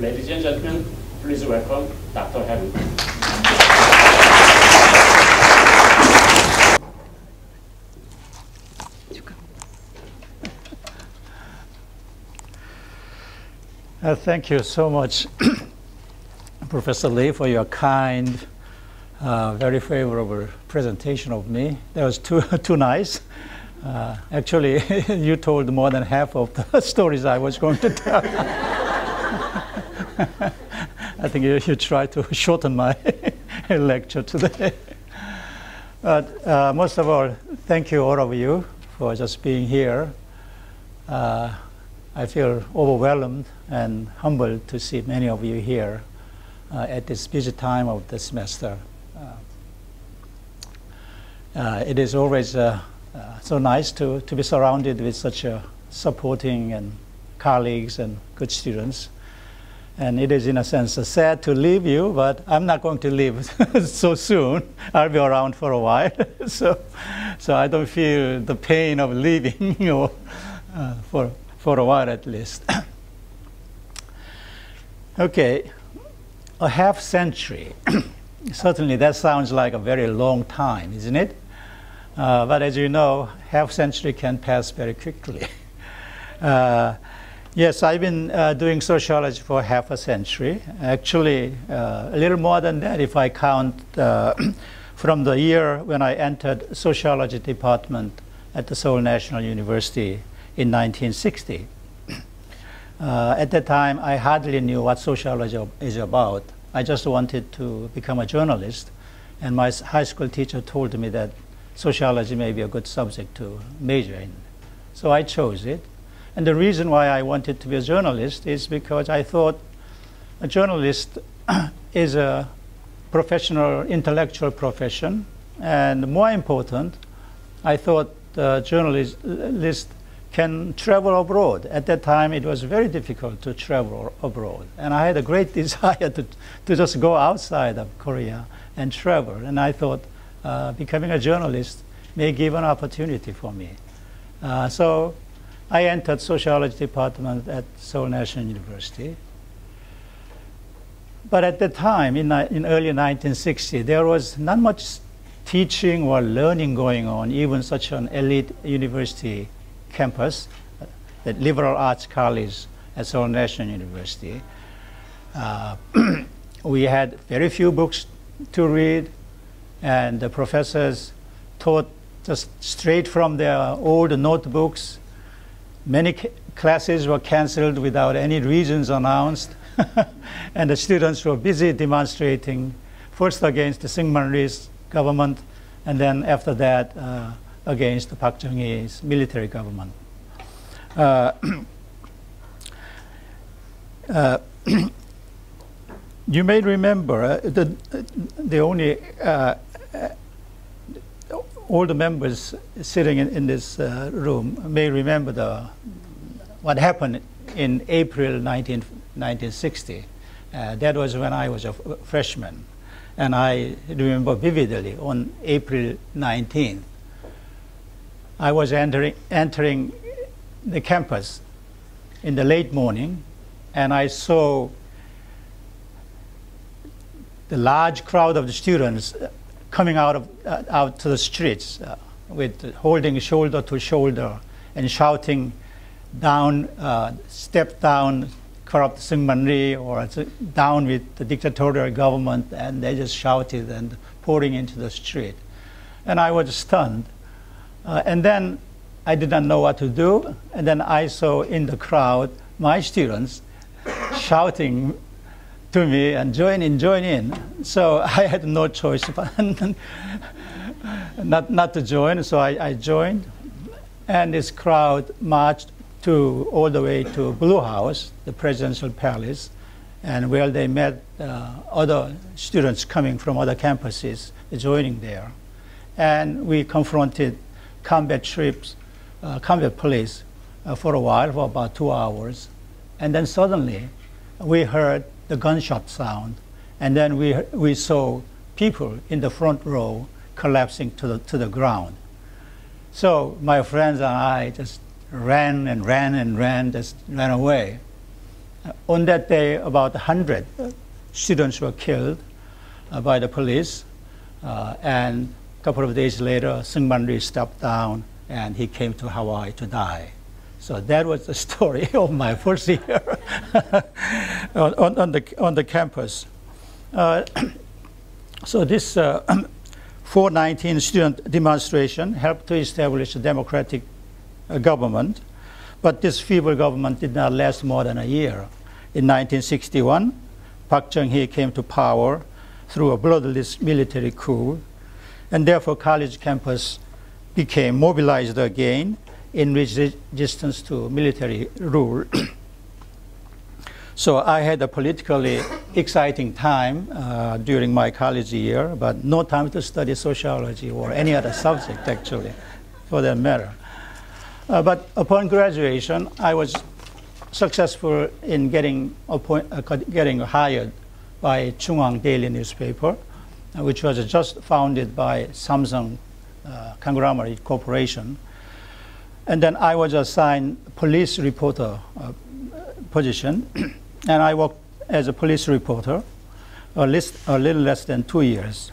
Ladies and gentlemen, please welcome Dr. Harry. Uh, thank you so much, Professor Lee, for your kind, uh, very favorable presentation of me. That was too, too nice. Uh, actually, you told more than half of the stories I was going to tell. I think you should try to shorten my lecture today. But uh, most of all, thank you all of you for just being here. Uh, I feel overwhelmed and humbled to see many of you here uh, at this busy time of the semester. Uh, uh, it is always uh, so nice to, to be surrounded with such a supporting and colleagues and good students. And it is, in a sense, sad to leave you, but I'm not going to leave so soon. I'll be around for a while, so, so I don't feel the pain of leaving you uh, for, for a while at least. okay, a half century. Certainly, that sounds like a very long time, isn't it? Uh, but as you know, half century can pass very quickly. uh, yes, I've been uh, doing sociology for half a century. Actually, uh, a little more than that if I count uh, from the year when I entered sociology department at the Seoul National University in 1960. Uh, at that time, I hardly knew what sociology is about. I just wanted to become a journalist, and my high school teacher told me that sociology may be a good subject to major in. So I chose it. And the reason why I wanted to be a journalist is because I thought a journalist is a professional, intellectual profession. And more important, I thought the journalist can travel abroad. At that time, it was very difficult to travel abroad. And I had a great desire to, to just go outside of Korea and travel. And I thought, uh, becoming a journalist may give an opportunity for me. Uh, so I entered sociology department at Seoul National University. But at the time, in, in early 1960, there was not much teaching or learning going on, even such an elite university campus, the liberal arts college at Seoul National University. Uh, we had very few books to read, and the professors taught just straight from their old notebooks. Many classes were canceled without any reasons announced, and the students were busy demonstrating first against the Syngman Rhee's government, and then after that uh, against the Park Chung-hee's military government. Uh, uh, you may remember uh, the, the only uh, all the members sitting in, in this uh, room may remember the, what happened in April 19, 1960. Uh, that was when I was a freshman. And I remember vividly on April 19th, I was entering, entering the campus in the late morning, and I saw the large crowd of the students coming out of uh, out to the streets uh, with holding shoulder to shoulder and shouting down, uh, step down, corrupt Syngman or down with the dictatorial government, and they just shouted and pouring into the street. And I was stunned. Uh, and then I did not know what to do, and then I saw in the crowd my students shouting to me and join in, join in. So I had no choice but not, not to join, so I, I joined. And this crowd marched to all the way to Blue House, the presidential palace, and where they met uh, other students coming from other campuses joining there. And we confronted combat troops, uh, combat police uh, for a while, for about two hours. And then suddenly we heard the gunshot sound, and then we, we saw people in the front row collapsing to the, to the ground. So my friends and I just ran and ran and ran, just ran away. on that day, about 100 students were killed uh, by the police. Uh, and a couple of days later, Syngman Rhee stepped down and he came to Hawaii to die. So that was the story of my first year on, on, on, the, on the campus. Uh, so this uh, 419 student demonstration helped to establish a democratic uh, government, but this feeble government did not last more than a year. In 1961, Park Chung-hee came to power through a bloodless military coup, and therefore college campus became mobilized again in resistance to military rule. so I had a politically exciting time uh, during my college year, but no time to study sociology or any other subject, actually, for that matter. Uh, but upon graduation, I was successful in getting, appoint, uh, getting hired by JoongAng Daily newspaper, uh, which was just founded by Samsung uh, Conglomerate Corporation. And then I was assigned police reporter uh, position, and I worked as a police reporter a, list, a little less than two years,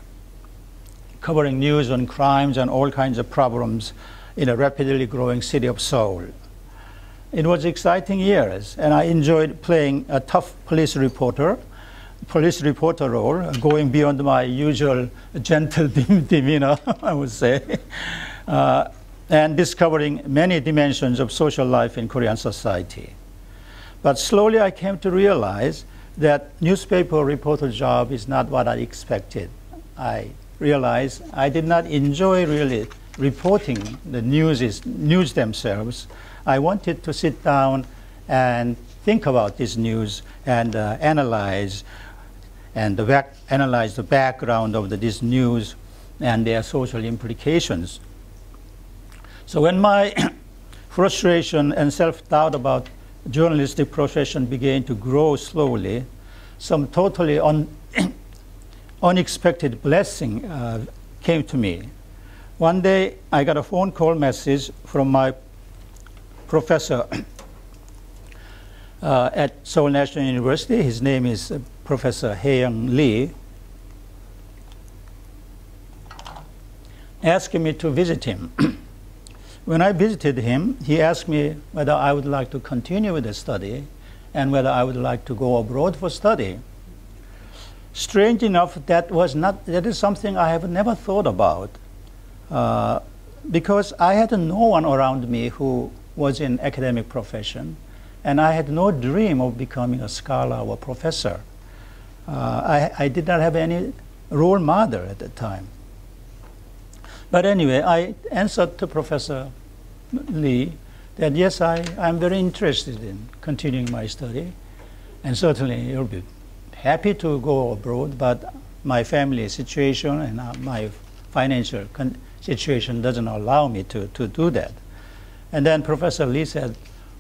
covering news on crimes and all kinds of problems in a rapidly growing city of Seoul. It was exciting years, and I enjoyed playing a tough police reporter, police reporter role, going beyond my usual gentle demeanor, I would say, uh, and discovering many dimensions of social life in Korean society. But slowly I came to realize that newspaper reporter job is not what I expected. I realized I did not enjoy really reporting the news, is, news themselves, I wanted to sit down and think about this news and uh, analyze and the analyze the background of the, this news and their social implications. So when my frustration and self-doubt about journalistic profession began to grow slowly, some totally un unexpected blessing uh, came to me. One day, I got a phone call message from my professor uh, at Seoul National University. His name is uh, Professor Hae-young Lee. Asking me to visit him. When I visited him, he asked me whether I would like to continue with the study and whether I would like to go abroad for study. Strange enough, that was not, that is something I have never thought about. Uh, because I had no one around me who was in academic profession, and I had no dream of becoming a scholar or professor. Uh, I, I did not have any role model at the time. But anyway, I answered to Professor Lee that yes, I, I'm very interested in continuing my study, and certainly you'll be happy to go abroad, but my family situation and uh, my financial situation doesn't allow me to, to do that. And then Professor Lee said,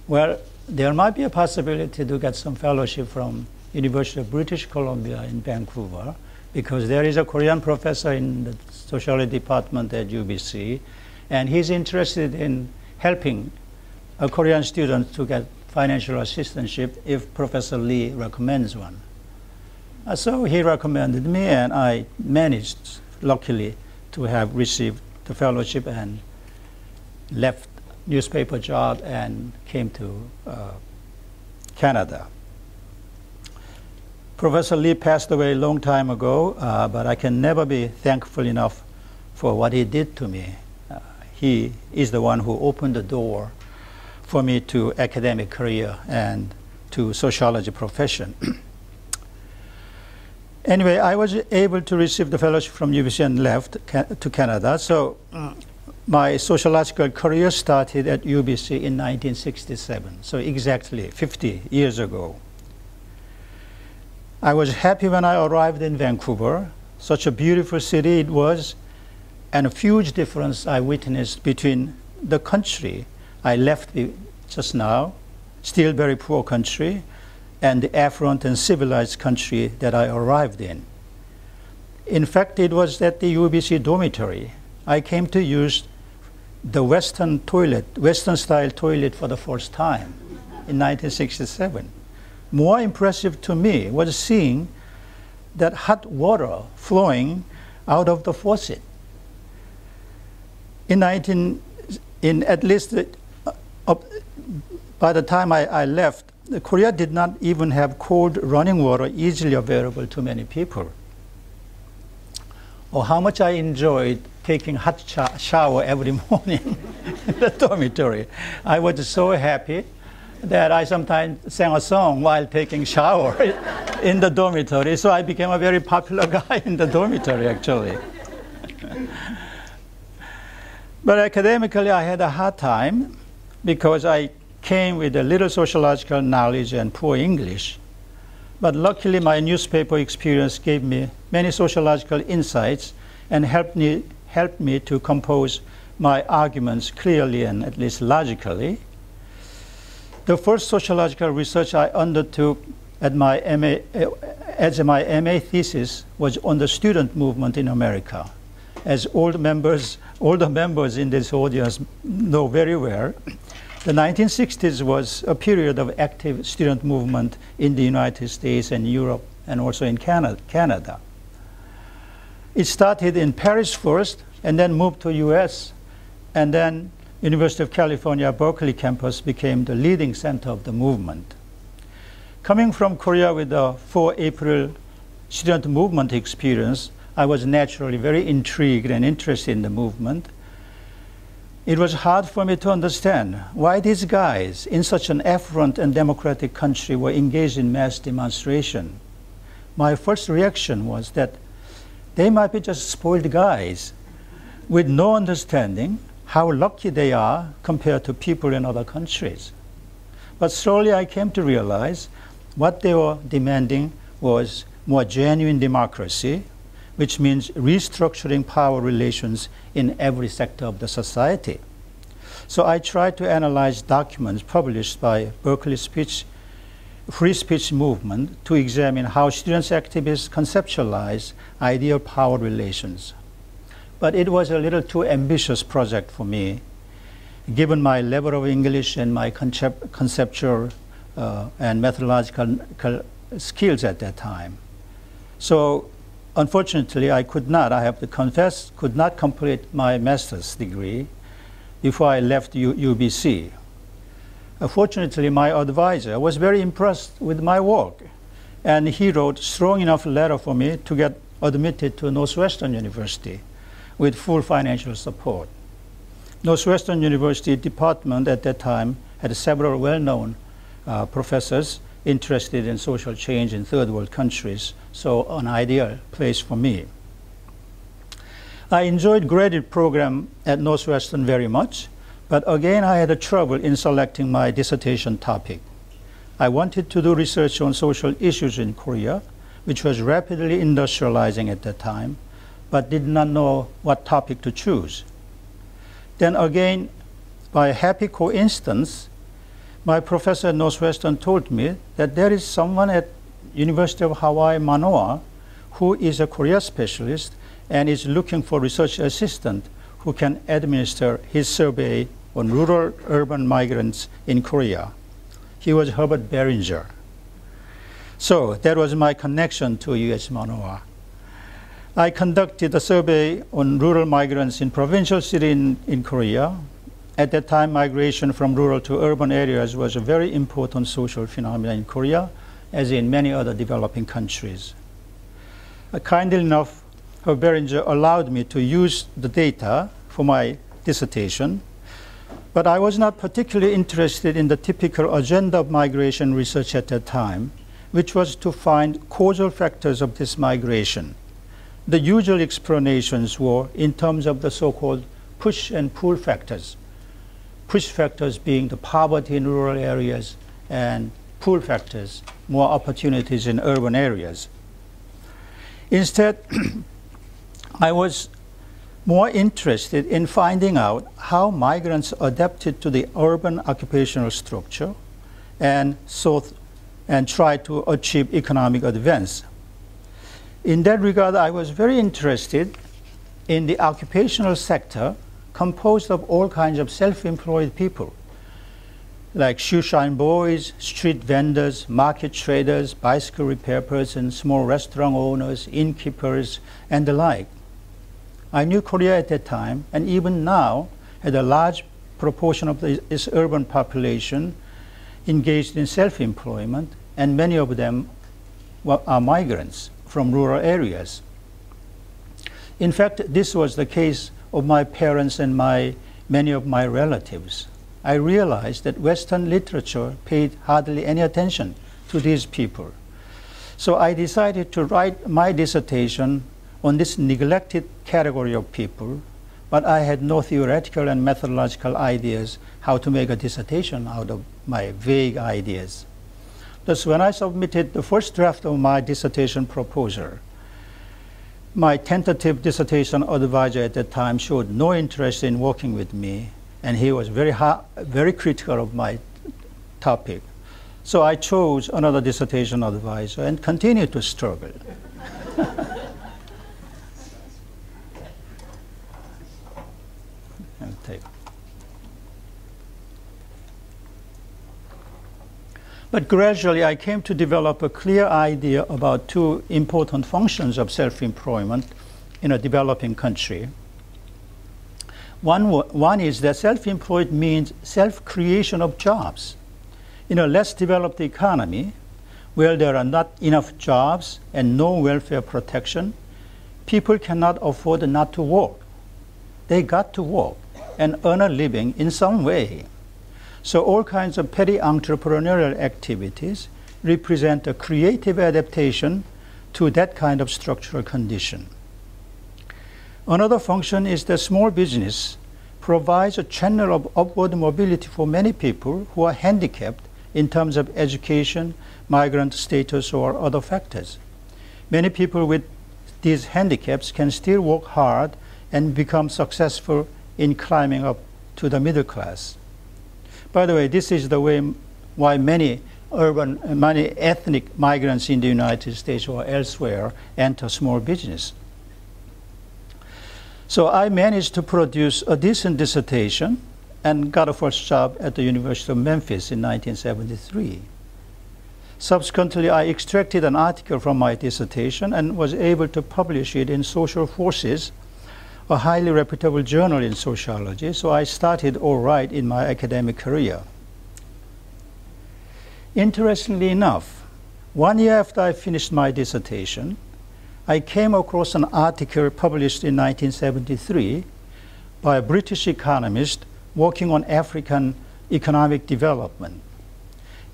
well, there might be a possibility to get some fellowship from University of British Columbia in Vancouver because there is a Korean professor in the sociology department at UBC and he's interested in helping a Korean student to get financial assistance if Professor Lee recommends one. Uh, so he recommended me and I managed, luckily, to have received the fellowship and left newspaper job and came to uh, Canada. Professor Lee passed away a long time ago, uh, but I can never be thankful enough for what he did to me. Uh, he is the one who opened the door for me to academic career and to sociology profession. anyway, I was able to receive the fellowship from UBC and left ca to Canada. So mm, my sociological career started at UBC in 1967, so exactly 50 years ago. I was happy when I arrived in Vancouver. Such a beautiful city it was, and a huge difference I witnessed between the country I left just now, still very poor country, and the affluent and civilized country that I arrived in. In fact, it was at the UBC dormitory I came to use the Western toilet, Western style toilet for the first time in 1967. More impressive to me was seeing that hot water flowing out of the faucet. In 19, in at least uh, by the time I, I left, Korea did not even have cold running water easily available to many people. Or how much I enjoyed taking hot shower every morning in the dormitory. I was so happy that I sometimes sang a song while taking shower in the dormitory. So I became a very popular guy in the dormitory, actually. but academically, I had a hard time because I came with a little sociological knowledge and poor English. But luckily, my newspaper experience gave me many sociological insights and helped me, helped me to compose my arguments clearly and at least logically. The first sociological research I undertook at my MA, eh, as my MA thesis was on the student movement in America. As old members, older members in this audience know very well, the 1960s was a period of active student movement in the United States and Europe and also in Canada. It started in Paris first and then moved to the US and then University of California Berkeley campus became the leading center of the movement. Coming from Korea with the 4 April student movement experience, I was naturally very intrigued and interested in the movement it was hard for me to understand why these guys in such an affluent and democratic country were engaged in mass demonstration. My first reaction was that they might be just spoiled guys with no understanding how lucky they are compared to people in other countries. But slowly I came to realize what they were demanding was more genuine democracy, which means restructuring power relations in every sector of the society. So I tried to analyze documents published by Berkeley Speech, Free Speech Movement to examine how students activists conceptualize ideal power relations. But it was a little too ambitious project for me, given my level of English and my concept, conceptual uh, and methodological skills at that time. So Unfortunately, I could not, I have to confess, could not complete my master's degree before I left U UBC. Uh, fortunately, my advisor was very impressed with my work, and he wrote strong enough letter for me to get admitted to Northwestern University with full financial support. Northwestern University department at that time had several well-known uh, professors interested in social change in third world countries, so an ideal place for me. I enjoyed graduate program at Northwestern very much, but again I had a trouble in selecting my dissertation topic. I wanted to do research on social issues in Korea, which was rapidly industrializing at that time, but did not know what topic to choose. Then again, by a happy coincidence, my professor at Northwestern told me that there is someone at University of Hawaii Manoa who is a Korea specialist and is looking for research assistant who can administer his survey on rural urban migrants in Korea. He was Herbert Barringer. So that was my connection to US Manoa. I conducted a survey on rural migrants in provincial city in, in Korea at that time, migration from rural to urban areas was a very important social phenomenon in Korea, as in many other developing countries. Uh, kindly enough, Herb Barringer allowed me to use the data for my dissertation, but I was not particularly interested in the typical agenda of migration research at that time, which was to find causal factors of this migration. The usual explanations were in terms of the so-called push and pull factors, push factors being the poverty in rural areas and pull factors, more opportunities in urban areas. Instead, I was more interested in finding out how migrants adapted to the urban occupational structure and sought and tried to achieve economic advance. In that regard, I was very interested in the occupational sector composed of all kinds of self-employed people. like shoeshine boys, street vendors, market traders, bicycle repair persons, small restaurant owners, innkeepers, and the like. I knew Korea at that time, and even now, had a large proportion of the, its urban population engaged in self-employment, and many of them are migrants from rural areas. In fact, this was the case of my parents and my, many of my relatives. I realized that Western literature paid hardly any attention to these people. So I decided to write my dissertation on this neglected category of people, but I had no theoretical and methodological ideas how to make a dissertation out of my vague ideas. Thus, when I submitted the first draft of my dissertation proposal, my tentative dissertation advisor at that time showed no interest in working with me and he was very, very critical of my topic. So I chose another dissertation advisor and continued to struggle. But gradually, I came to develop a clear idea about two important functions of self employment in a developing country. One, one is that self employed means self creation of jobs. In a less developed economy, where there are not enough jobs and no welfare protection, people cannot afford not to work. They got to work and earn a living in some way. So, all kinds of petty entrepreneurial activities represent a creative adaptation to that kind of structural condition. Another function is that small business provides a channel of upward mobility for many people who are handicapped in terms of education, migrant status, or other factors. Many people with these handicaps can still work hard and become successful in climbing up to the middle class. By the way, this is the way why many urban, many ethnic migrants in the United States or elsewhere enter small business. So I managed to produce a decent dissertation and got a first job at the University of Memphis in 1973. Subsequently, I extracted an article from my dissertation and was able to publish it in Social Forces, a highly reputable journal in sociology, so I started all right in my academic career. Interestingly enough, one year after I finished my dissertation, I came across an article published in 1973 by a British economist working on African economic development.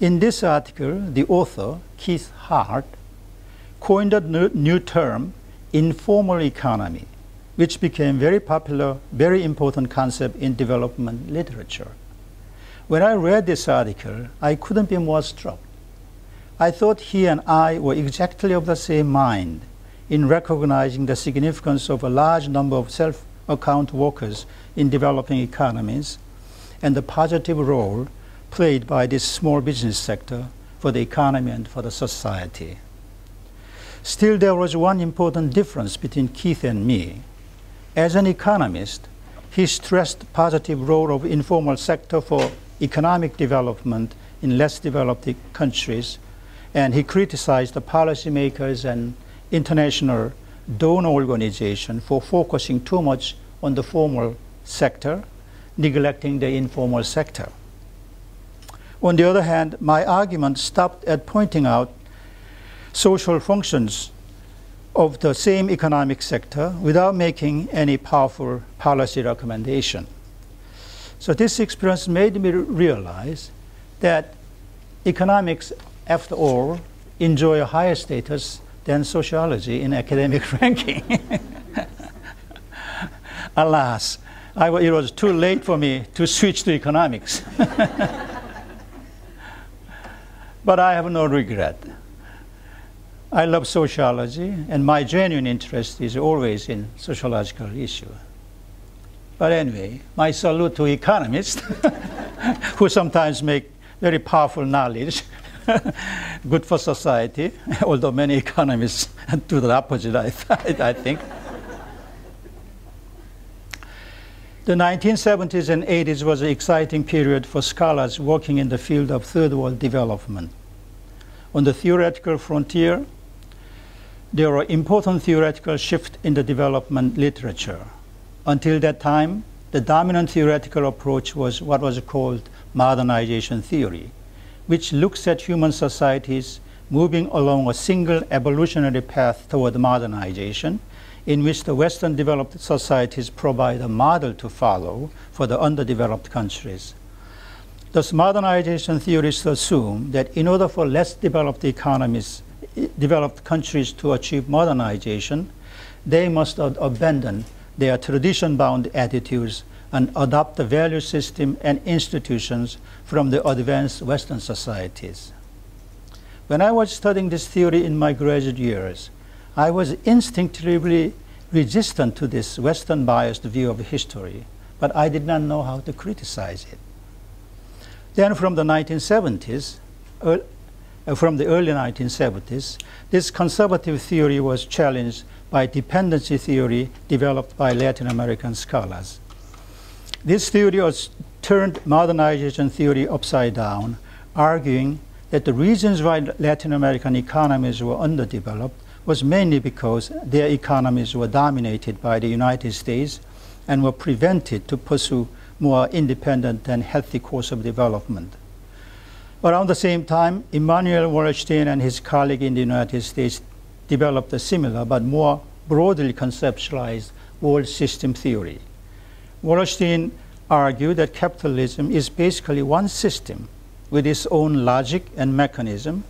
In this article, the author, Keith Hart, coined a new term, informal economy, which became very popular, very important concept in development literature. When I read this article, I couldn't be more struck. I thought he and I were exactly of the same mind in recognizing the significance of a large number of self account workers in developing economies and the positive role played by this small business sector for the economy and for the society. Still, there was one important difference between Keith and me. As an economist, he stressed the positive role of informal sector for economic development in less developed countries, and he criticized the policymakers and international donor organization for focusing too much on the formal sector, neglecting the informal sector. On the other hand, my argument stopped at pointing out social functions of the same economic sector without making any powerful policy recommendation. So this experience made me realize that economics, after all, enjoy a higher status than sociology in academic ranking. Alas, I, it was too late for me to switch to economics. but I have no regret. I love sociology, and my genuine interest is always in sociological issue. But anyway, my salute to economists who sometimes make very powerful knowledge good for society, although many economists do the opposite, I, I think. The 1970s and 80s was an exciting period for scholars working in the field of third world development. On the theoretical frontier, there were important theoretical shifts in the development literature. Until that time, the dominant theoretical approach was what was called modernization theory, which looks at human societies moving along a single evolutionary path toward modernization, in which the Western developed societies provide a model to follow for the underdeveloped countries. Thus, modernization theorists assume that in order for less developed economies, developed countries to achieve modernization, they must abandon their tradition-bound attitudes and adopt the value system and institutions from the advanced Western societies. When I was studying this theory in my graduate years, I was instinctively resistant to this Western biased view of history, but I did not know how to criticize it. Then from the 1970s, uh, Uh, from the early 1970s, this conservative theory was challenged by dependency theory developed by Latin American scholars. This theory turned modernization theory upside down, arguing that the reasons why Latin American economies were underdeveloped was mainly because their economies were dominated by the United States and were prevented to pursue more independent and healthy course of development. Around the same time, Immanuel Wallerstein and his colleague in the United States developed a similar but more broadly conceptualized world system theory. Wallerstein argued that capitalism is basically one system with its own logic and mechanism,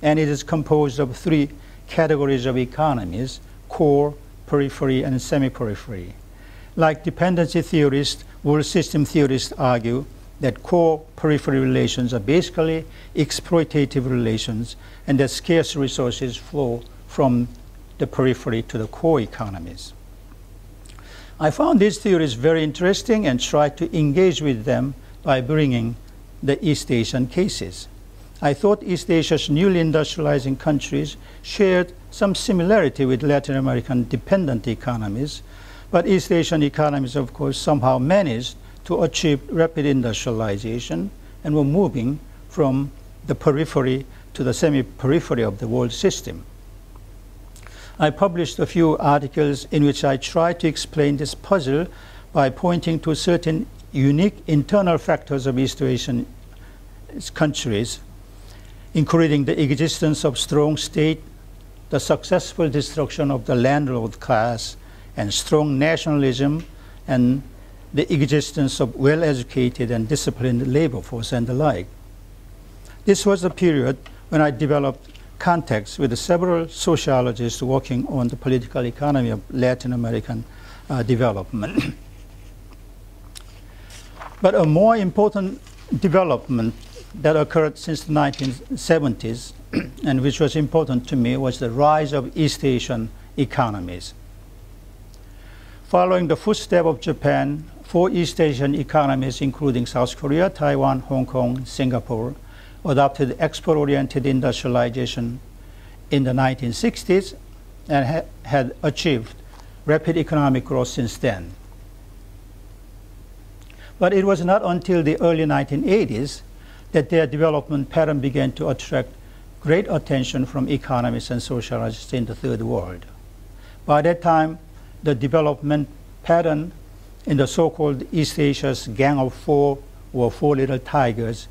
and it is composed of three categories of economies core, periphery, and semi periphery. Like dependency theorists, world system theorists argue that core periphery relations are basically exploitative relations and that scarce resources flow from the periphery to the core economies. I found these theories very interesting and tried to engage with them by bringing the East Asian cases. I thought East Asia's newly industrializing countries shared some similarity with Latin American dependent economies, but East Asian economies, of course, somehow managed to achieve rapid industrialization and were moving from the periphery to the semi-periphery of the world system. I published a few articles in which I tried to explain this puzzle by pointing to certain unique internal factors of East Asian countries including the existence of strong state, the successful destruction of the landlord class, and strong nationalism, and the existence of well-educated and disciplined labor force and the like. This was a period when I developed contacts with several sociologists working on the political economy of Latin American uh, development. but a more important development that occurred since the 1970s and which was important to me was the rise of East Asian economies. Following the footsteps of Japan, four East Asian economies, including South Korea, Taiwan, Hong Kong, Singapore, adopted export-oriented industrialization in the 1960s and ha had achieved rapid economic growth since then. But it was not until the early 1980s that their development pattern began to attract great attention from economists and sociologists in the third world. By that time, the development pattern in the so-called East Asia's Gang of Four or Four Little Tigers,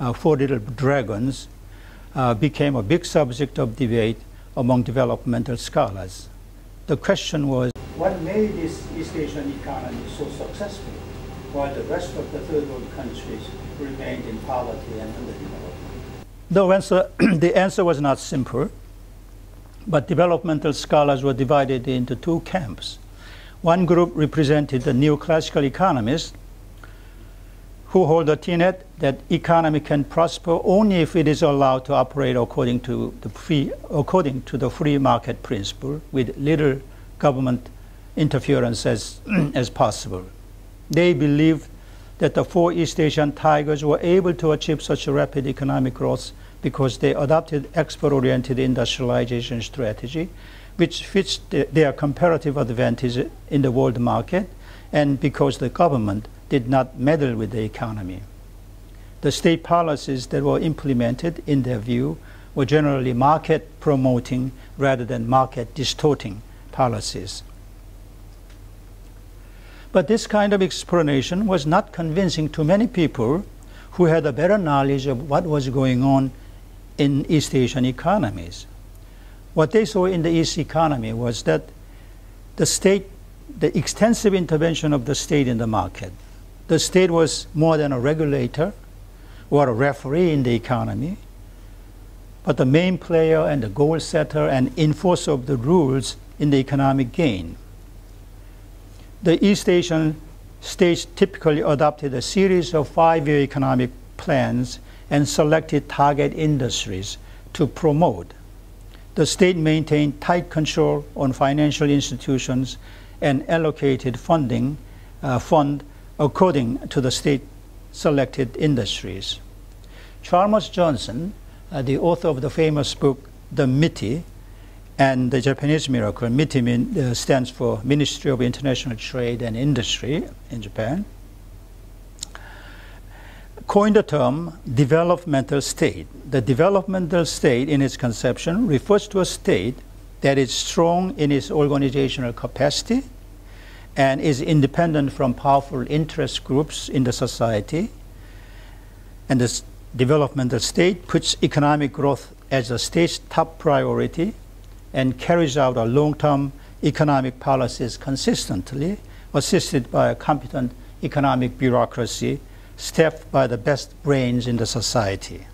uh, Four Little Dragons, uh, became a big subject of debate among developmental scholars. The question was, what made this East Asian economy so successful while the rest of the third world countries remained in poverty and underdevelopment? The answer, the answer was not simple, but developmental scholars were divided into two camps. One group represented the neoclassical economists who hold the tenet that economy can prosper only if it is allowed to operate according to the free, according to the free market principle with little government interference as, as possible. They believed that the four East Asian tigers were able to achieve such rapid economic growth because they adopted export-oriented industrialization strategy, which fits the, their comparative advantage in the world market and because the government did not meddle with the economy. The state policies that were implemented, in their view, were generally market promoting rather than market distorting policies. But this kind of explanation was not convincing to many people who had a better knowledge of what was going on in East Asian economies. What they saw in the East economy was that the state, the extensive intervention of the state in the market, the state was more than a regulator or a referee in the economy, but the main player and the goal setter and enforcer of the rules in the economic gain. The East Asian states typically adopted a series of five-year economic plans and selected target industries to promote. The state maintained tight control on financial institutions and allocated funding uh, fund according to the state selected industries. Chalmers Johnson, uh, the author of the famous book The MITI and the Japanese Miracle, MITI uh, stands for Ministry of International Trade and Industry in Japan, coined the term developmental state. The developmental state, in its conception, refers to a state that is strong in its organizational capacity and is independent from powerful interest groups in the society. And this developmental state puts economic growth as the state's top priority and carries out a long-term economic policies consistently, assisted by a competent economic bureaucracy staffed by the best brains in the society.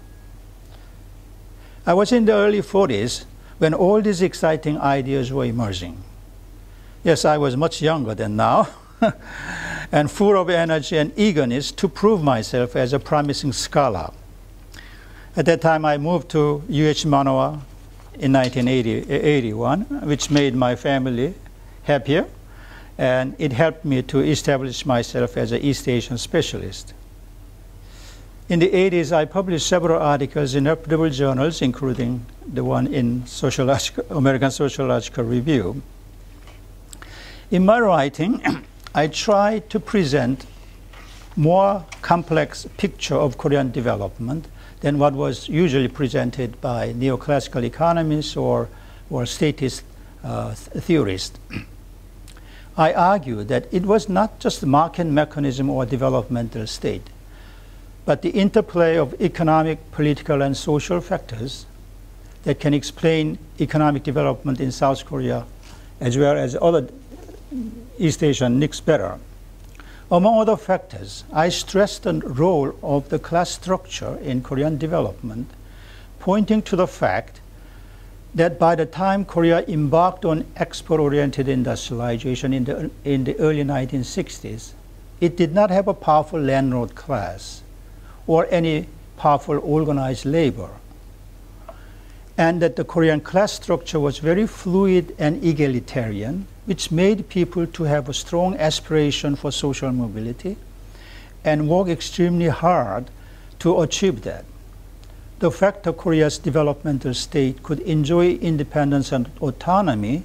I was in the early 40s when all these exciting ideas were emerging. Yes, I was much younger than now, and full of energy and eagerness to prove myself as a promising scholar. At that time, I moved to UH Manoa in 1981, which made my family happier, and it helped me to establish myself as an East Asian specialist. In the 80s, I published several articles in reputable journals, including the one in Sociological, American Sociological Review. In my writing, I try to present more complex picture of Korean development than what was usually presented by neoclassical economists or, or statist uh, theorists. I argue that it was not just market mechanism or developmental state but the interplay of economic, political, and social factors that can explain economic development in South Korea as well as other East Asian NICs better. Among other factors, I stressed the role of the class structure in Korean development, pointing to the fact that by the time Korea embarked on export-oriented industrialization in the, in the early 1960s, it did not have a powerful landlord class or any powerful organized labor. And that the Korean class structure was very fluid and egalitarian, which made people to have a strong aspiration for social mobility and work extremely hard to achieve that. The fact that Korea's developmental state could enjoy independence and autonomy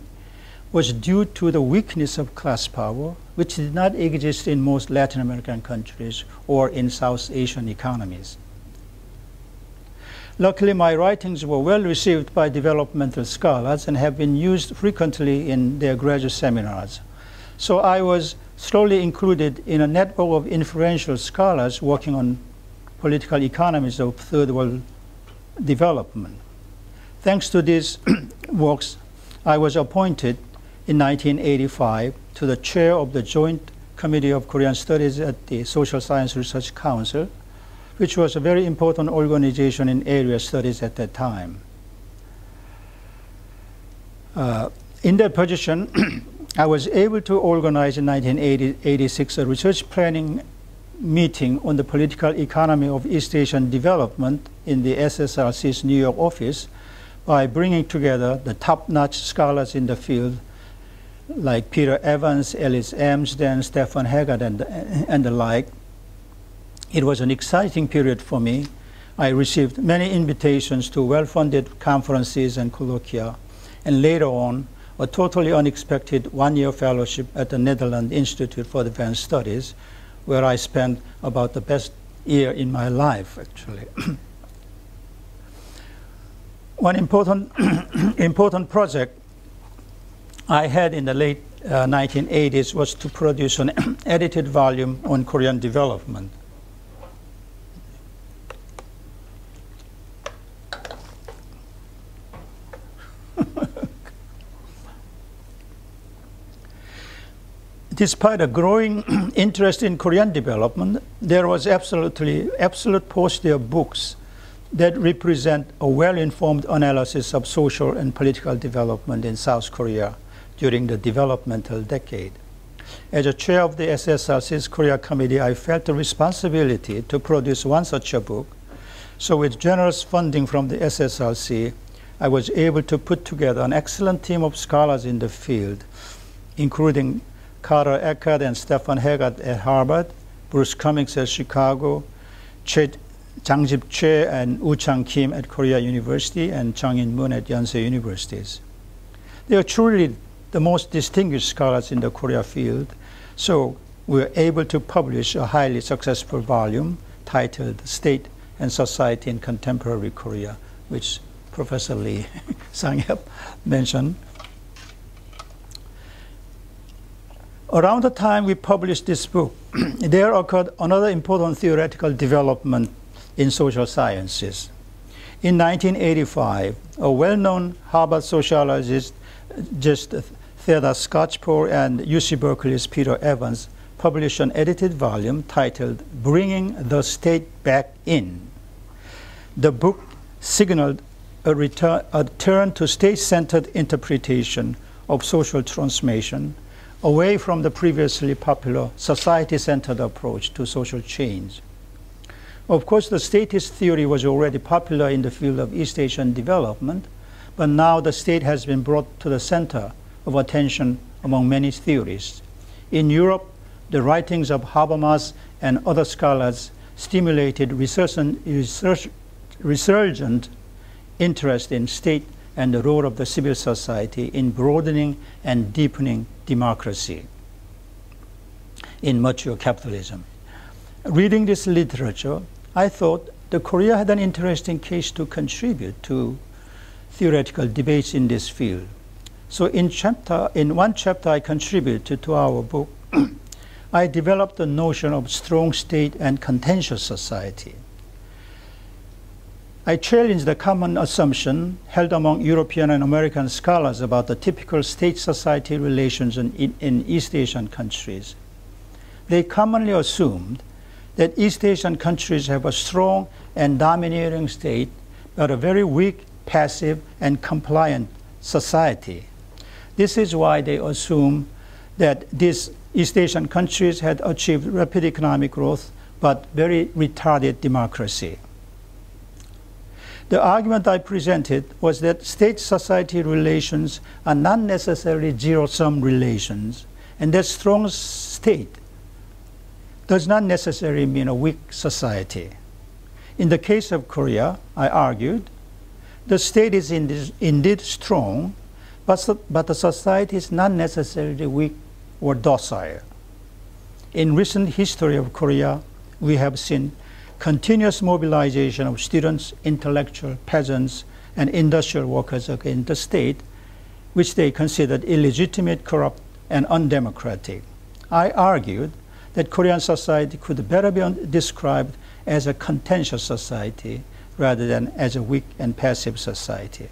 was due to the weakness of class power, which did not exist in most Latin American countries or in South Asian economies. Luckily, my writings were well received by developmental scholars and have been used frequently in their graduate seminars. So I was slowly included in a network of influential scholars working on political economies of third world development. Thanks to these works, I was appointed in 1985 to the chair of the Joint Committee of Korean Studies at the Social Science Research Council, which was a very important organization in area studies at that time. Uh, in that position, I was able to organize in 1986 a research planning meeting on the political economy of East Asian development in the SSRC's New York office by bringing together the top-notch scholars in the field like Peter Evans, Alice Amsden, Stephan Haggard, and, and the like. It was an exciting period for me. I received many invitations to well-funded conferences and colloquia, and later on, a totally unexpected one-year fellowship at the Netherlands Institute for Advanced Studies, where I spent about the best year in my life, actually. One important, important project I had in the late uh, 1980s was to produce an edited volume on Korean development. Despite a growing interest in Korean development, there was absolutely absolute paucity of books that represent a well-informed analysis of social and political development in South Korea during the developmental decade. As a chair of the SSRC's Korea Committee, I felt the responsibility to produce one such a book. So with generous funding from the SSRC, I was able to put together an excellent team of scholars in the field, including Carter Eckert and Stephan Haggard at Harvard, Bruce Cumings at Chicago, che, Jangjip Choi and Woo Chang Kim at Korea University, and Chung-in Moon at Yonsei Universities. They are truly the most distinguished scholars in the Korea field, so we were able to publish a highly successful volume titled State and Society in Contemporary Korea, which Professor Lee Sang-hyup mentioned. Around the time we published this book, there occurred another important theoretical development in social sciences. In 1985, a well-known Harvard sociologist, just Theda Skocpol and UC Berkeley's Peter Evans published an edited volume titled Bringing the State Back In. The book signaled a, return, a turn to state-centered interpretation of social transformation away from the previously popular society-centered approach to social change. Of course, the statist theory was already popular in the field of East Asian development, but now the state has been brought to the center of attention among many theorists. In Europe, the writings of Habermas and other scholars stimulated resurgent, interest in state and the role of the civil society in broadening and deepening democracy in mature capitalism. Reading this literature, I thought that Korea had an interesting case to contribute to theoretical debates in this field. So in chapter, in one chapter I contributed to our book, I developed the notion of strong state and contentious society. I challenge the common assumption held among European and American scholars about the typical state-society relations in, in, East Asian countries. They commonly assumed that East Asian countries have a strong and domineering state, but a very weak, passive, and compliant society. This is why they assume that these East Asian countries had achieved rapid economic growth, but very retarded democracy. The argument I presented was that state-society relations are not necessarily zero-sum relations, and that strong state does not necessarily mean a weak society. In the case of Korea, I argued, the state is indeed strong, but, but the society is not necessarily weak or docile. In recent history of Korea, we have seen continuous mobilization of students, intellectual, peasants, and industrial workers against the state, which they considered illegitimate, corrupt, and undemocratic. I argued that Korean society could better be described as a contentious society rather than as a weak and passive society.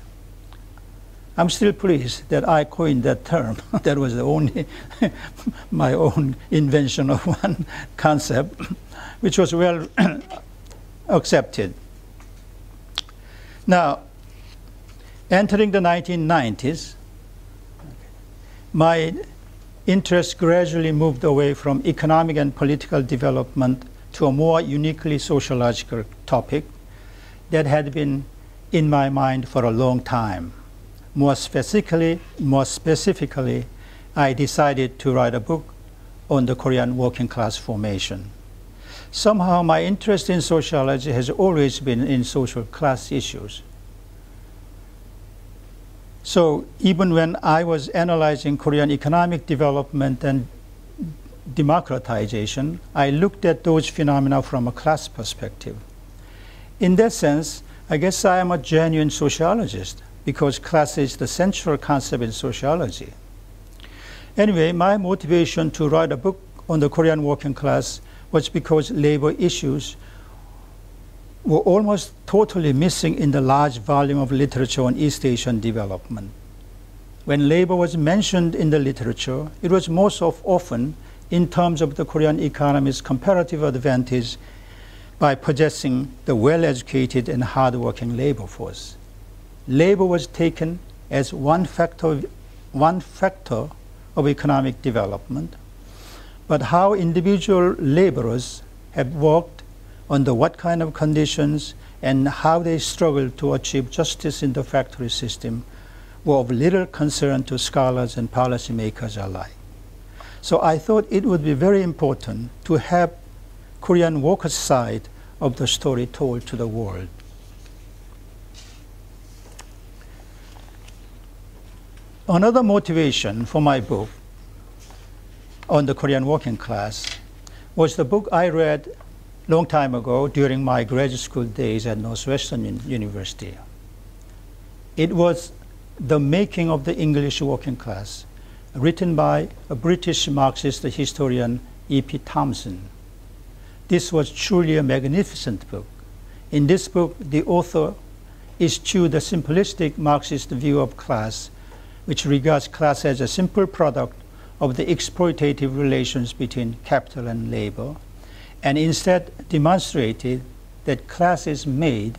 I'm still pleased that I coined that term. that was the only my own invention of one concept which was well accepted. Now, entering the 1990s, my interest gradually moved away from economic and political development to a more uniquely sociological topic that had been in my mind for a long time. More specifically, more specifically, I decided to write a book on the Korean working class formation somehow my interest in sociology has always been in social class issues. So even when I was analyzing Korean economic development and democratization, I looked at those phenomena from a class perspective. In that sense, I guess I am a genuine sociologist because class is the central concept in sociology. Anyway, my motivation to write a book on the Korean working class was because labor issues were almost totally missing in the large volume of literature on East Asian development. When labor was mentioned in the literature, it was most of often in terms of the Korean economy's comparative advantage by possessing the well-educated and hard-working labor force. Labor was taken as one factor, one factor of economic development, but how individual laborers have worked under what kind of conditions and how they struggled to achieve justice in the factory system were of little concern to scholars and policymakers alike. So I thought it would be very important to have Korean workers' side of the story told to the world. Another motivation for my book on the Korean working class was the book I read long time ago during my graduate school days at Northwestern University. It was The Making of the English Working Class, written by a British Marxist historian E.P. Thompson. This was truly a magnificent book. In this book, the author eschewed the simplistic Marxist view of class, which regards class as a simple product of the exploitative relations between capital and labor, and instead demonstrated that class is made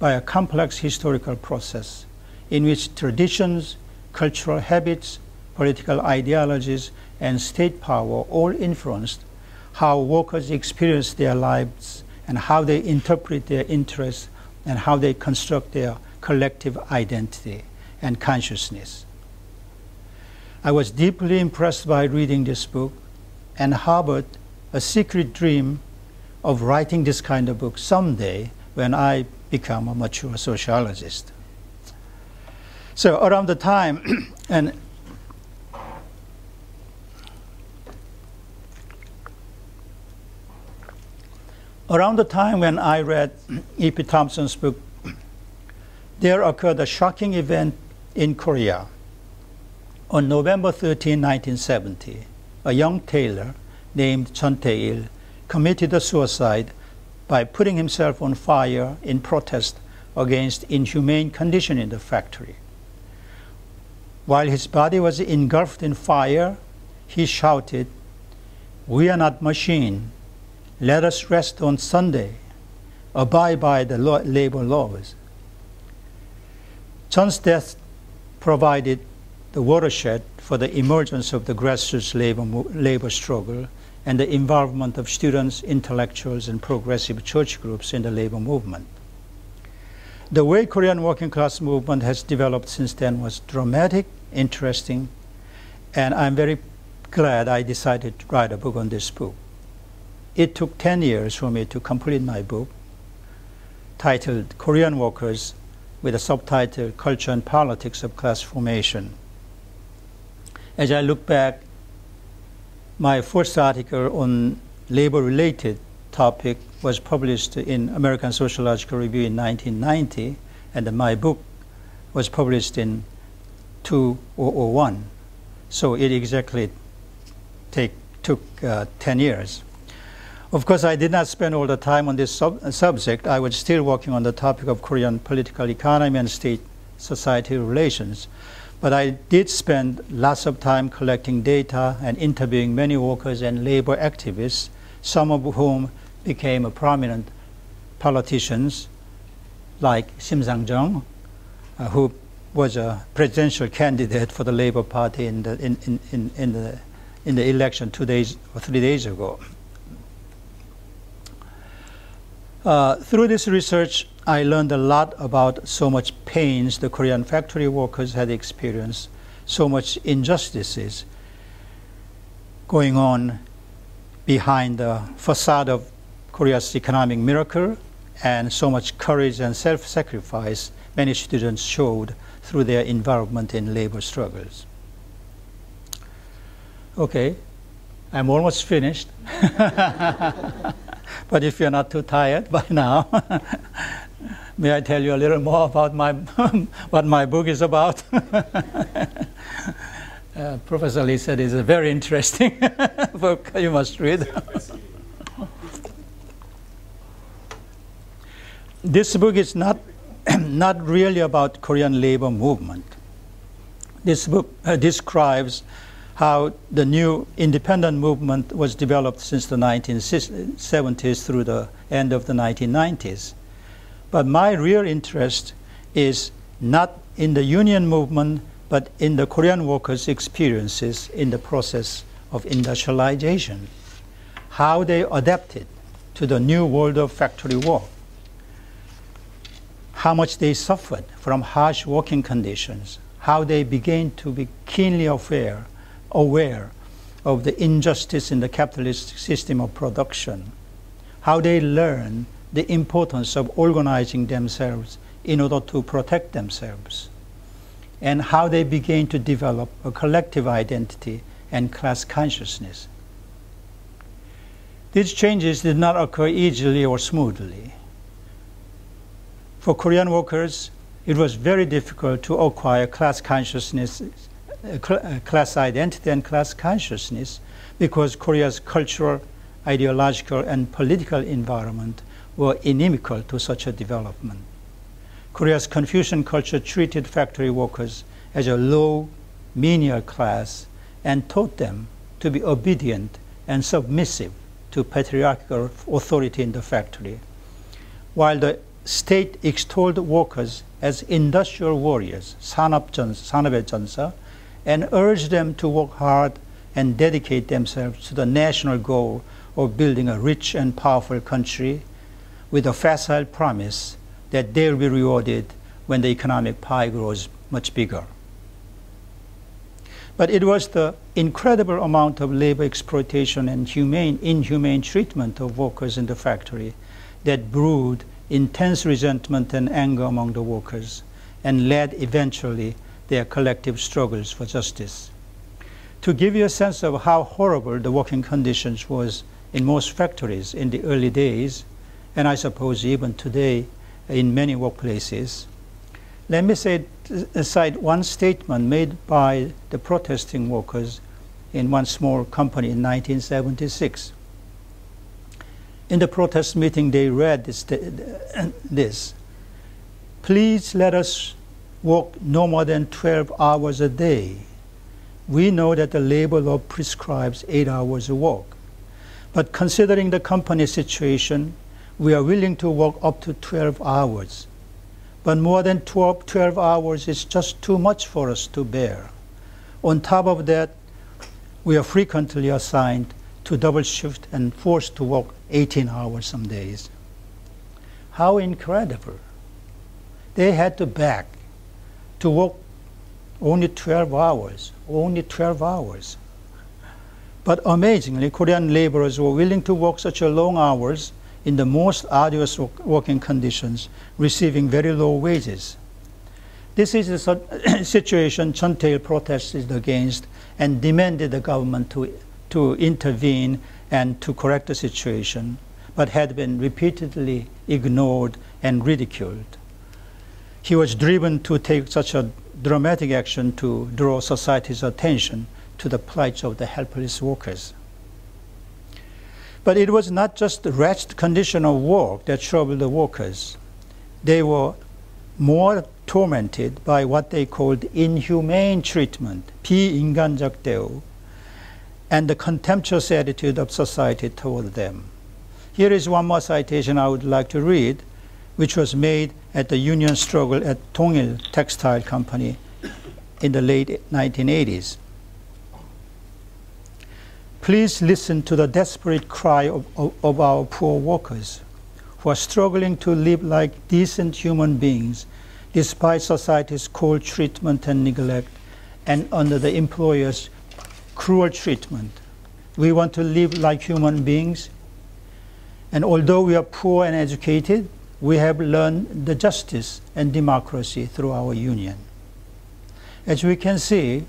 by a complex historical process in which traditions, cultural habits, political ideologies, and state power all influenced how workers experience their lives and how they interpret their interests and how they construct their collective identity and consciousness. I was deeply impressed by reading this book and harbored a secret dream of writing this kind of book someday when I become a mature sociologist. So around the time, and Around the time when I read E.P. Thompson's book, there occurred a shocking event in Korea. On November 13, 1970, a young tailor named Chun Tae-il committed a suicide by putting himself on fire in protest against inhumane condition in the factory. While his body was engulfed in fire, he shouted, "We are not machine. Let us rest on Sunday, abide by the labor laws. Chun's death provided the watershed for the emergence of the grassroots labor, labor struggle and the involvement of students, intellectuals, and progressive church groups in the labor movement. The way Korean working class movement has developed since then was dramatic, interesting, and I'm very glad I decided to write a book on this book. It took 10 years for me to complete my book titled Korean Workers with a subtitle Culture and Politics of Class Formation. As I look back, my first article on labor related topic was published in American Sociological Review in 1990, and my book was published in 2001. So it exactly take, took uh, 10 years. Of course, I did not spend all the time on this sub subject. I was still working on the topic of Korean political economy and state society relations. But I did spend lots of time collecting data and interviewing many workers and labor activists, some of whom became prominent politicians like Sim Sang-jung, uh, who was a presidential candidate for the Labor Party in the, in, in, in, in, the, in the election two days or three days ago. Uh, through this research, I learned a lot about so much pains the Korean factory workers had experienced, so much injustices going on behind the facade of Korea's economic miracle, and so much courage and self-sacrifice many students showed through their involvement in labor struggles. Okay, I'm almost finished. but if you're not too tired by now, may I tell you a little more about my what my book is about? uh, Professor Lee said it's a very interesting book you must read. this book is not not really about Korean labor movement. This book uh, describes how the new independent movement was developed since the 1970s through the end of the 1990s. But my real interest is not in the union movement, but in the Korean workers' experiences in the process of industrialization, how they adapted to the new world of factory work, how much they suffered from harsh working conditions, how they began to be keenly aware aware of the injustice in the capitalist system of production, how they learn the importance of organizing themselves in order to protect themselves, and how they begin to develop a collective identity and class consciousness. These changes did not occur easily or smoothly. For Korean workers, it was very difficult to acquire class consciousness class identity and class consciousness because Korea's cultural, ideological, and political environment were inimical to such a development. Korea's Confucian culture treated factory workers as a low, menial class and taught them to be obedient and submissive to patriarchal authority in the factory, while the state extolled workers as industrial warriors, 산업의 전사, and urge them to work hard and dedicate themselves to the national goal of building a rich and powerful country with a facile promise that they'll be rewarded when the economic pie grows much bigger. But it was the incredible amount of labor exploitation and humane, inhumane treatment of workers in the factory that brewed intense resentment and anger among the workers and led eventually their collective struggles for justice. To give you a sense of how horrible the working conditions was in most factories in the early days, and I suppose even today in many workplaces, let me say, cite one statement made by the protesting workers in one small company in 1976. In the protest meeting, they read this, this Please let us work no more than 12 hours a day. We know that the labor law prescribes eight hours of work. But considering the company situation, we are willing to work up to 12 hours. But more than 12, 12 hours is just too much for us to bear. On top of that, we are frequently assigned to double shift and forced to work 18 hours some days. How incredible. They had to back to work only 12 hours, only 12 hours. But amazingly, Korean laborers were willing to work such a long hours in the most arduous working conditions, receiving very low wages. This is a situation Chun Tae-il protested against and demanded the government to, to intervene and to correct the situation, but had been repeatedly ignored and ridiculed he was driven to take such a dramatic action to draw society's attention to the plight of the helpless workers. But it was not just the wretched condition of work that troubled the workers. They were more tormented by what they called inhumane treatment, 비인간적 대우, and the contemptuous attitude of society toward them. Here is one more citation I would like to read which was made at the union struggle at Dongil Textile Company in the late 1980s. Please listen to the desperate cry of, of, of, our poor workers who are struggling to live like decent human beings despite society's cold treatment and neglect and under the employer's cruel treatment. We want to live like human beings, and although we are poor and educated, we have learned the justice and democracy through our union. As we can see,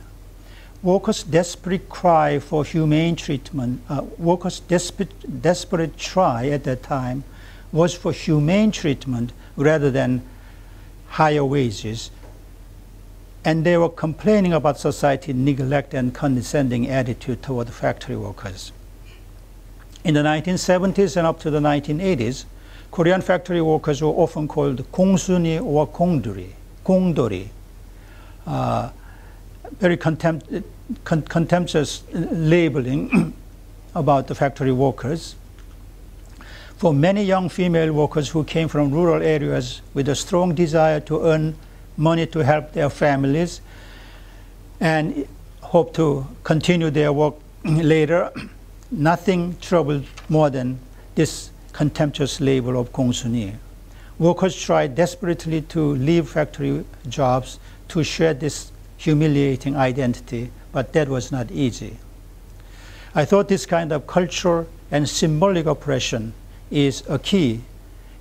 workers' desperate cry for humane treatment, uh, workers' desperate, desperate try at that time was for humane treatment rather than higher wages. And they were complaining about society neglect and condescending attitude toward factory workers. In the 1970s and up to the 1980s, Korean factory workers were often called Gongsuni or Gongduri, Gongdori. Uh, very contempt, con contemptuous labeling about the factory workers. For many young female workers who came from rural areas with a strong desire to earn money to help their families and hope to continue their work later, nothing troubled more than this contemptuous label of Gongsuni. Workers tried desperately to leave factory jobs to shed this humiliating identity, but that was not easy. I thought this kind of cultural and symbolic oppression is a key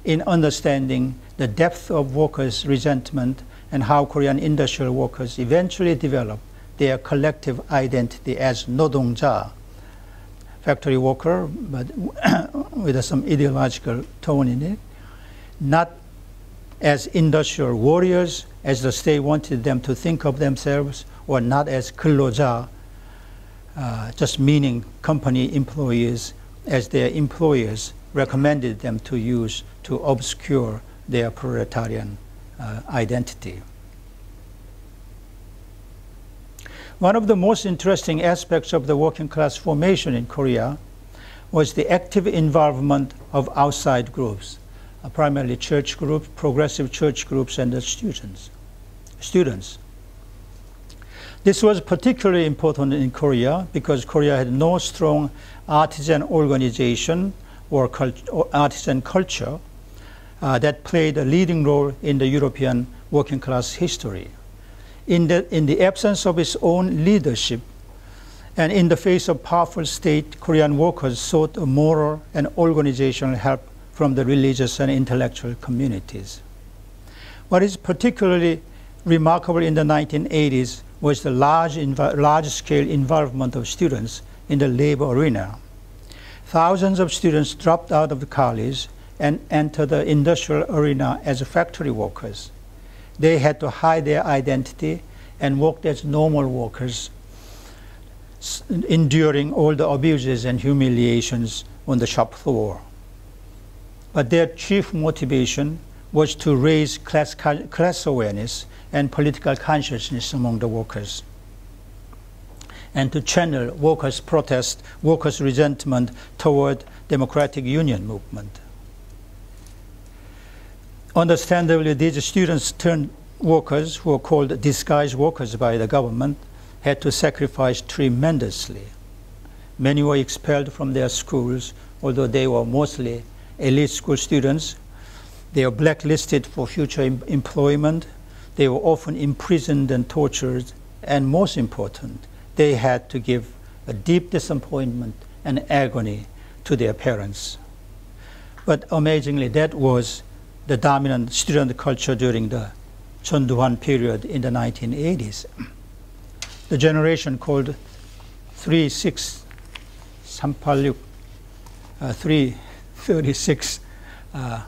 in understanding the depth of workers' resentment and how Korean industrial workers eventually developed their collective identity as 노동자, factory worker, but with some ideological tone in it, not as industrial warriors as the state wanted them to think of themselves, or not as kloja, uh, just meaning company employees as their employers recommended them to use to obscure their proletarian uh, identity. One of the most interesting aspects of the working class formation in Korea was the active involvement of outside groups, uh, primarily church groups, progressive church groups, and the students. students. This was particularly important in Korea because Korea had no strong artisan organization or, cult or artisan culture uh, that played a leading role in the European working class history in the, in the absence of its own leadership and in the face of powerful state, Korean workers sought moral and organizational help from the religious and intellectual communities. What is particularly remarkable in the 1980s was the large, large-scale involvement of students in the labor arena. Thousands of students dropped out of the college and entered the industrial arena as factory workers. They had to hide their identity and worked as normal workers, enduring all the abuses and humiliations on the shop floor. But their chief motivation was to raise class, class awareness and political consciousness among the workers and to channel workers' protest, workers' resentment toward democratic union movement. Understandably, these students turned workers who were called disguised workers by the government had to sacrifice tremendously. Many were expelled from their schools, although they were mostly elite school students. They were blacklisted for future em employment. They were often imprisoned and tortured. And most important, they had to give a deep disappointment and agony to their parents. But amazingly, that was the dominant student culture during the Chun Doo-hwan period in the 1980s. The generation called 36386, uh, 336 uh,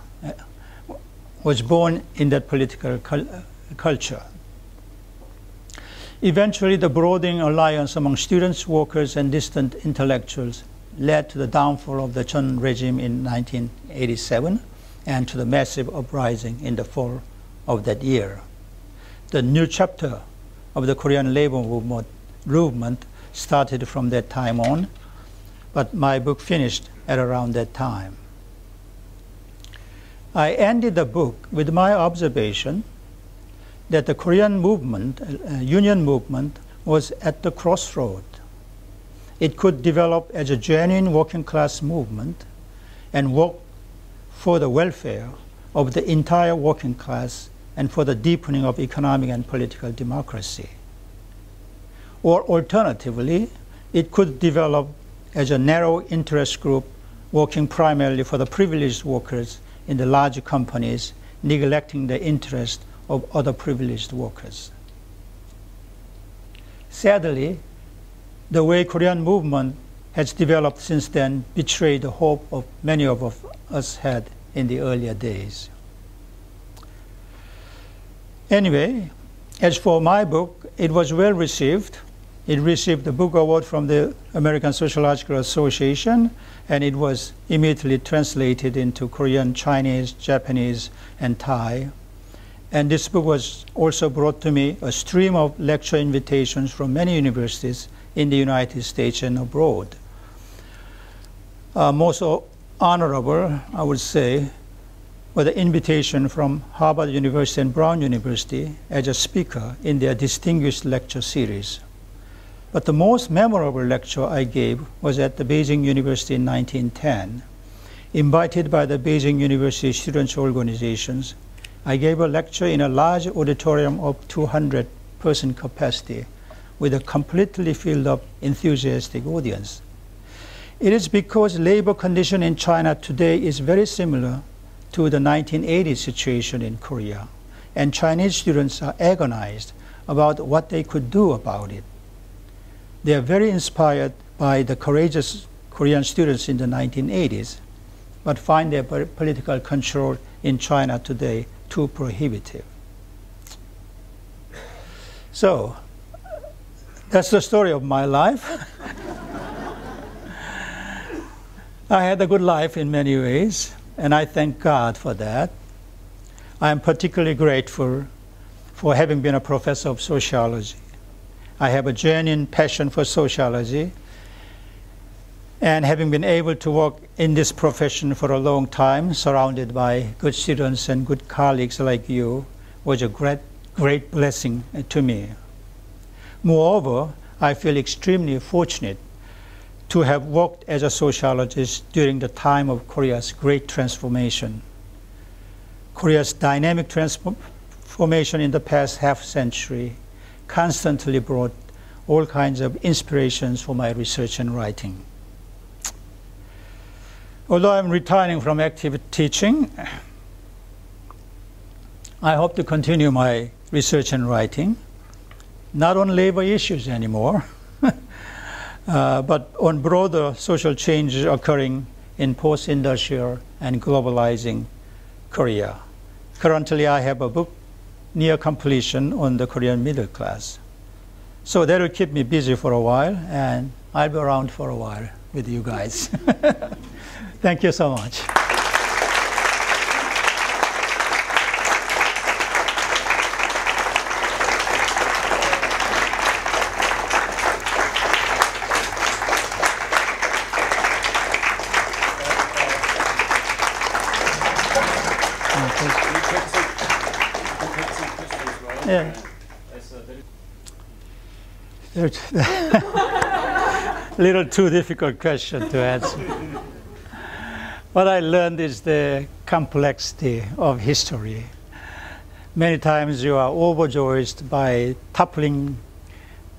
was born in that political cul culture. Eventually, the broadening alliance among students, workers, and distant intellectuals led to the downfall of the Chun regime in 1987 and to the massive uprising in the fall of that year. The new chapter of the Korean labor movement, movement started from that time on, but my book finished at around that time. I ended the book with my observation that the Korean movement, uh, union movement, was at the crossroad. It could develop as a genuine working class movement and work for the welfare of the entire working class and for the deepening of economic and political democracy. Or alternatively, it could develop as a narrow interest group working primarily for the privileged workers in the large companies, neglecting the interest of other privileged workers. sadly, the way Korean movement has developed since then betrayed the hope of many of us had in the earlier days. Anyway, as for my book, it was well received. It received the book award from the American Sociological Association, and it was immediately translated into Korean, Chinese, Japanese, and Thai. And this book was also brought to me a stream of lecture invitations from many universities in the United States and abroad. Uh, most honorable, I would say, was the invitation from Harvard University and Brown University as a speaker in their distinguished lecture series. But the most memorable lecture I gave was at the Beijing University in 1910. Invited by the Beijing University Students' Organizations, I gave a lecture in a large auditorium of 200 person capacity with a completely filled up enthusiastic audience. It is because labor condition in China today is very similar to the 1980s situation in Korea. And Chinese students are agonized about what they could do about it. They are very inspired by the courageous Korean students in the 1980s, but find their political control in China today too prohibitive. So, that's the story of my life. I had a good life in many ways and I thank God for that. I am particularly grateful for having been a professor of sociology. I have a genuine passion for sociology, and having been able to work in this profession for a long time, surrounded by good students and good colleagues like you, was a great, great blessing to me. Moreover, I feel extremely fortunate to have worked as a sociologist during the time of Korea's great transformation. Korea's dynamic transformation in the past half century constantly brought all kinds of inspirations for my research and writing. Although I'm retiring from active teaching, I hope to continue my research and writing, not on labor issues anymore, uh, but on broader social changes occurring in post-industrial and globalizing Korea. Currently, I have a book near completion on the Korean middle class. So that will keep me busy for a while, and I'll be around for a while with you guys. Thank you so much. Yeah. A little too difficult question to answer. what I learned is the complexity of history. Many times you are overjoyed by toppling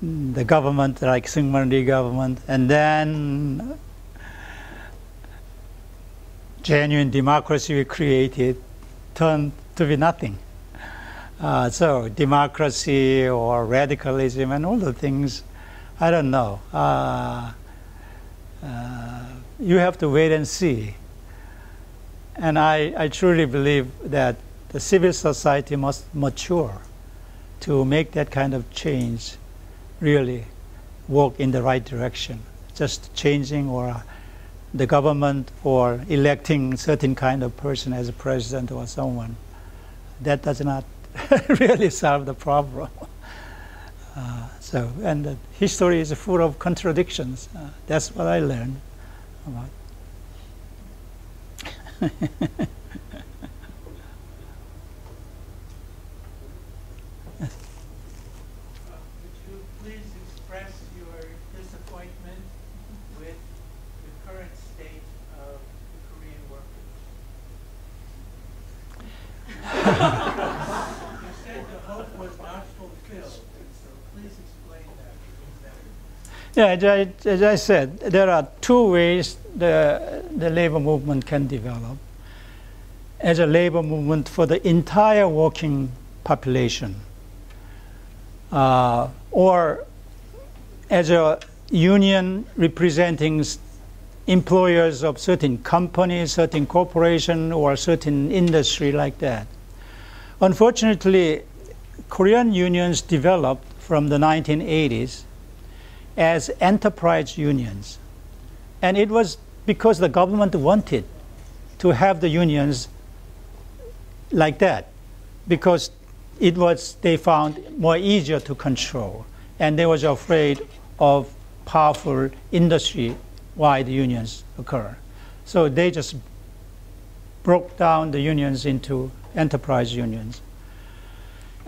the government, like Syngman government, and then genuine democracy we created turned to be nothing. Uh, so democracy or radicalism and all the things, I don't know. Uh, uh, you have to wait and see. And I, I truly believe that the civil society must mature to make that kind of change really work in the right direction. Just changing or the government or electing certain kind of person as a president or someone, that does not really solve the problem. Uh, so, and history is full of contradictions. Uh, that's what I learned about. Yeah, as I, as I said, there are two ways the, the labor movement can develop. As a labor movement for the entire working population, uh, or as a union representing employers of certain companies, certain corporation, or certain industry like that. Unfortunately, Korean unions developed from the 1980s as enterprise unions. And it was because the government wanted to have the unions like that, because it was, they found more easier to control. And they was afraid of powerful industry-wide unions occur. So they just broke down the unions into enterprise unions.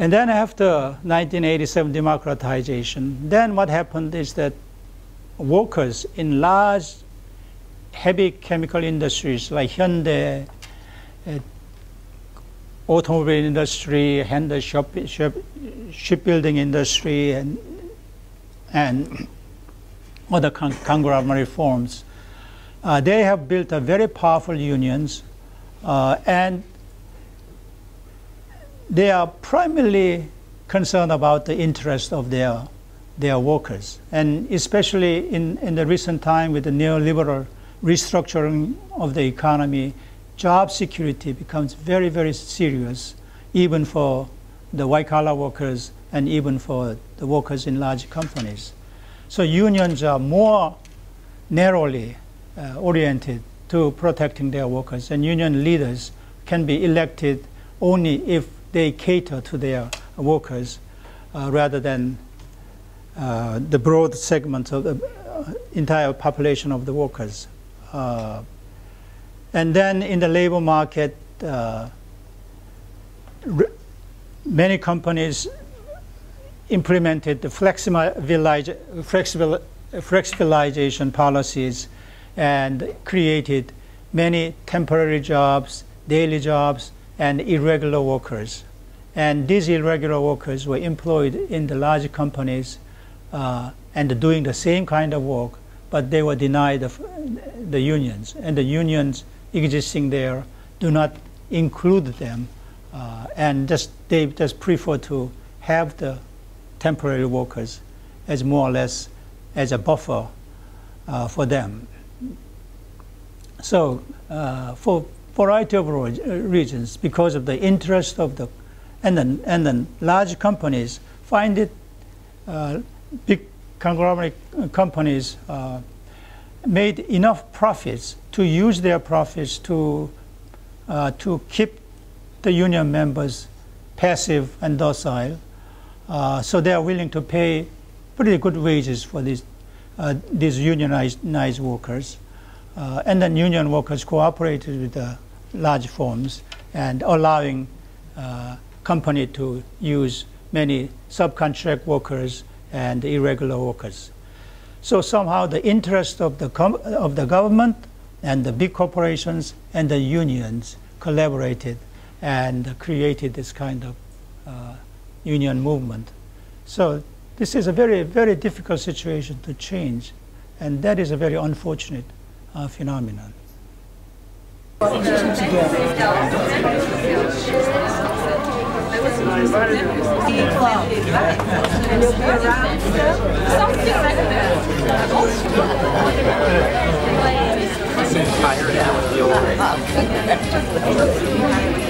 And then after 1987 democratization, then what happened is that workers in large heavy chemical industries like Hyundai, uh, automobile industry, Hyundai shop, shop, shipbuilding industry, and, and other con conglomerate forms, uh, they have built a very powerful unions, uh, and they are primarily concerned about the interest of their, their workers. And especially in, in the recent time with the neoliberal restructuring of the economy, job security becomes very, very serious, even for the white collar workers and even for the workers in large companies. So unions are more narrowly uh, oriented to protecting their workers, and union leaders can be elected only if they cater to their workers uh, rather than uh, the broad segment of the uh, entire population of the workers. And then in the labor market, many companies implemented the flexibilization policies and created many temporary jobs, daily jobs, and irregular workers. And these irregular workers were employed in the large companies uh, and doing the same kind of work, but they were denied the, the unions. And the unions existing there do not include them, uh, and just, they just prefer to have the temporary workers as more or less as a buffer uh, for them. So uh, for variety of reasons because of the interest of the and then and then large companies find it uh, big conglomerate companies uh, made enough profits to use their profits to uh, to keep the union members passive and docile. Uh, so they are willing to pay pretty good wages for these uh, these unionized workers. Uh, and then union workers cooperated with the large firms and allowing uh, company to use many subcontract workers and irregular workers. So somehow the interest of the, of the government and the big corporations and the unions collaborated and created this kind of uh, union movement. So this is a very, very difficult situation to change, and that is a very unfortunate uh, phenomenon. And you'll be around Something like now.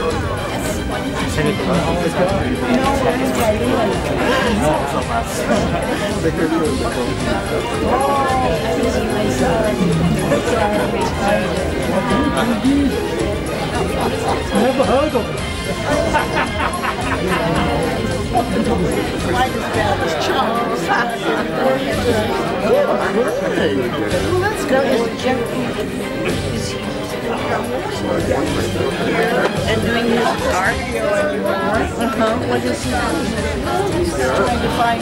Never heard of it. Quite as bad as Charles. well, that's good. Jeff, is he and doing his art? Uh-huh. What is he trying to find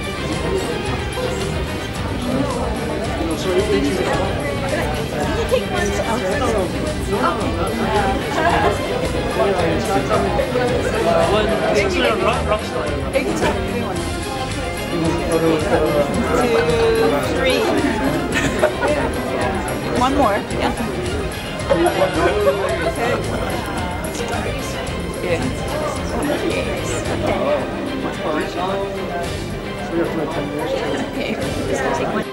One more. Yeah. Okay. Take one.